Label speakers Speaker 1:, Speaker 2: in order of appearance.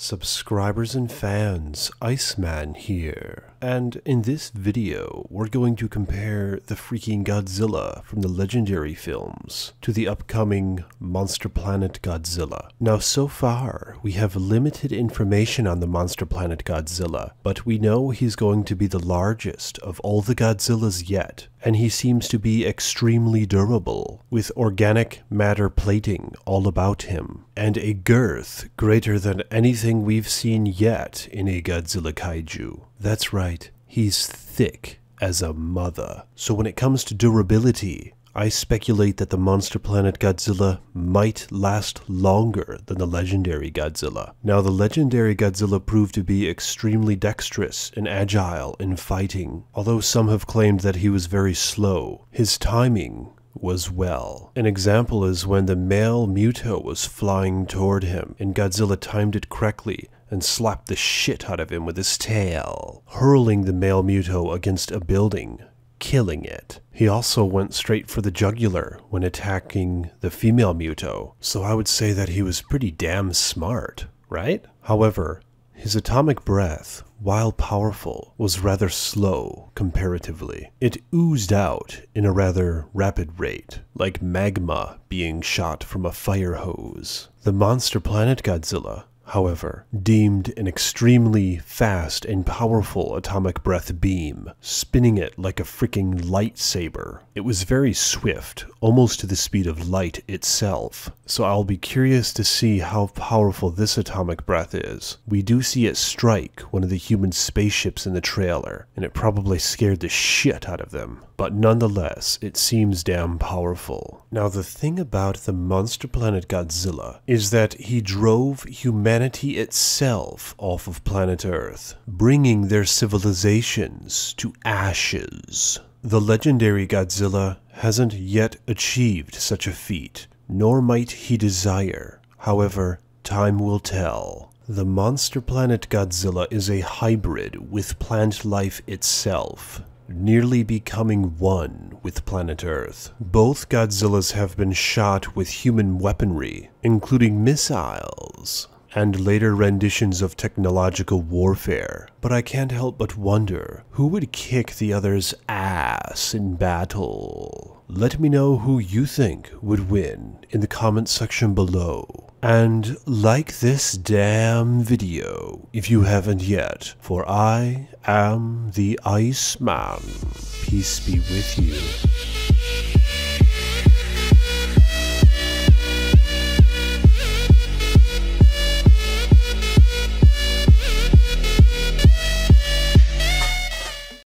Speaker 1: Subscribers and fans, Iceman here. And in this video, we're going to compare the freaking Godzilla from the legendary films to the upcoming Monster Planet Godzilla. Now so far, we have limited information on the Monster Planet Godzilla, but we know he's going to be the largest of all the Godzillas yet, and he seems to be extremely durable, with organic matter plating all about him, and a girth greater than anything we've seen yet in a Godzilla kaiju. That's right, he's thick as a mother. So when it comes to durability, I speculate that the Monster Planet Godzilla might last longer than the legendary Godzilla. Now, the legendary Godzilla proved to be extremely dexterous and agile in fighting, although some have claimed that he was very slow. His timing was well. An example is when the male Muto was flying toward him, and Godzilla timed it correctly and slapped the shit out of him with his tail, hurling the male Muto against a building killing it. He also went straight for the jugular when attacking the female Muto, so I would say that he was pretty damn smart, right? However, his atomic breath, while powerful, was rather slow comparatively. It oozed out in a rather rapid rate, like magma being shot from a fire hose. The Monster Planet Godzilla however, deemed an extremely fast and powerful atomic breath beam, spinning it like a freaking lightsaber. It was very swift, almost to the speed of light itself, so I'll be curious to see how powerful this atomic breath is. We do see it strike one of the human spaceships in the trailer, and it probably scared the shit out of them but nonetheless, it seems damn powerful. Now, the thing about the Monster Planet Godzilla is that he drove humanity itself off of planet Earth, bringing their civilizations to ashes. The legendary Godzilla hasn't yet achieved such a feat, nor might he desire. However, time will tell. The monster planet Godzilla is a hybrid with plant life itself, nearly becoming one with planet Earth. Both Godzillas have been shot with human weaponry, including missiles, and later renditions of technological warfare. But I can't help but wonder, who would kick the other's ass in battle? Let me know who you think would win in the comment section below. And like this damn video if you haven't yet, for I am the Iceman. Peace be with you.